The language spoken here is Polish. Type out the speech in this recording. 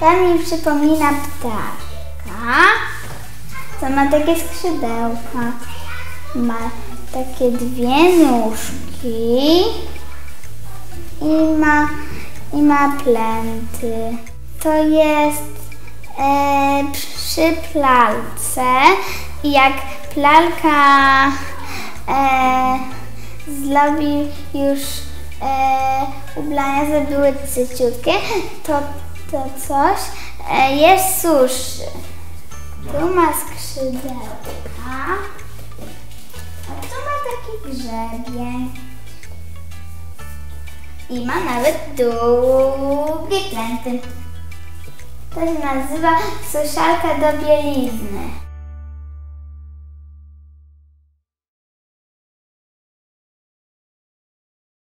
Ten mi przypomina ptaka, co ma takie skrzydełka. Ma takie dwie nóżki i ma, i ma plęty. To jest e, przy plalce i jak plalka e, zrobi już e, ubrania zrobiły cyciutkie, to, to coś e, je suszy. Tu ma skrzydełka, a tu ma taki grzebień. I ma nawet długie klęty. To się nazywa suszarka do bielizny.